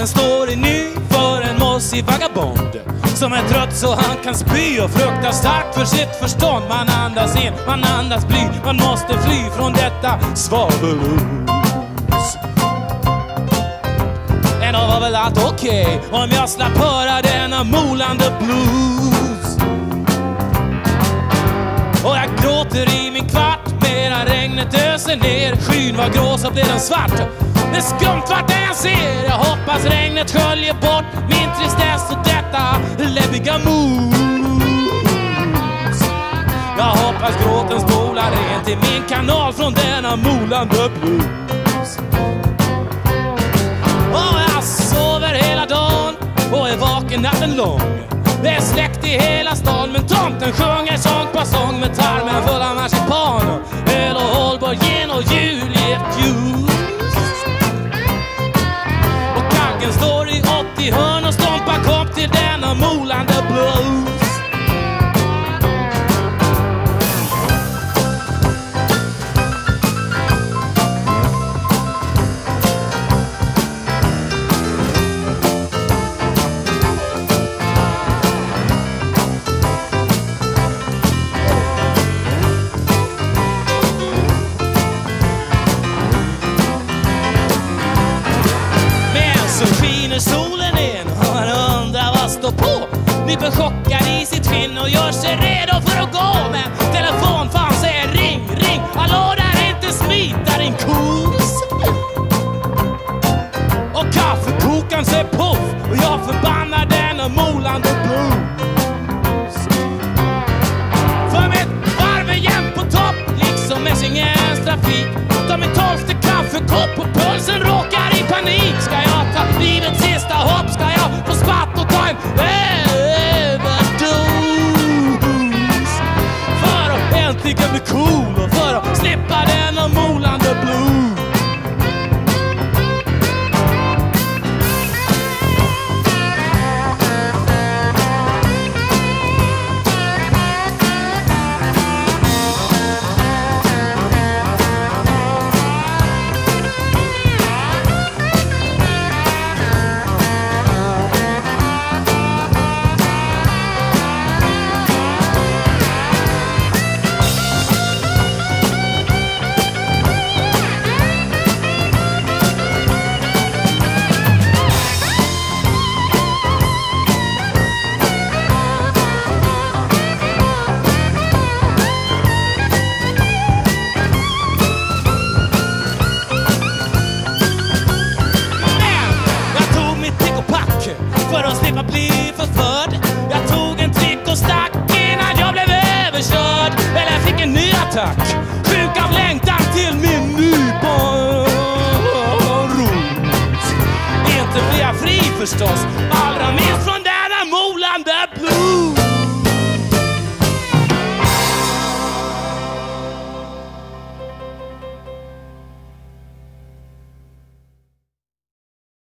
en story ny för en mossig vagabond som är trött så han kan spy och fruktar starkt för sitt förstånd. Man andas in, man andas bly, man måste fly från detta svavelhus. En dag var väl allt okej om jag slapp höra denna molande blues. Och jag gråter i min kvart medan regnet öser ner. Skyn var grå så blev den svart. Det är skumt vart jag ser. Jag hoppas regnet sköljer bort min tristess och detta läbbiga mos. Jag hoppas gråten spolar rent i min kanal från denna molande blues. Och jag sover hela dagen och är vaken natten lång. Det är släkt i hela stan men tomten sjunger sång på sång med tarmen full av marsipan. I 80 på. Nypen chockad i sitt skinn och gör sig redo för att gå. Men telefon fan säger ring, ring. Hallå där är inte smita din kos. Och kaffekokaren säger poff och jag förbannar den och molande blues. För mitt varv är jämt på topp, liksom Essingens trafik. Ta min tolfte kaffekopp och pulsen rå äntligen bli cool och för att slippa det. förförd. Jag tog en trick och stack innan jag blev överkörd. Eller jag fick en ny attack. Sjuk av längtan till min nybarnrot. Inte blir jag fri förstås, allra minst från denna molande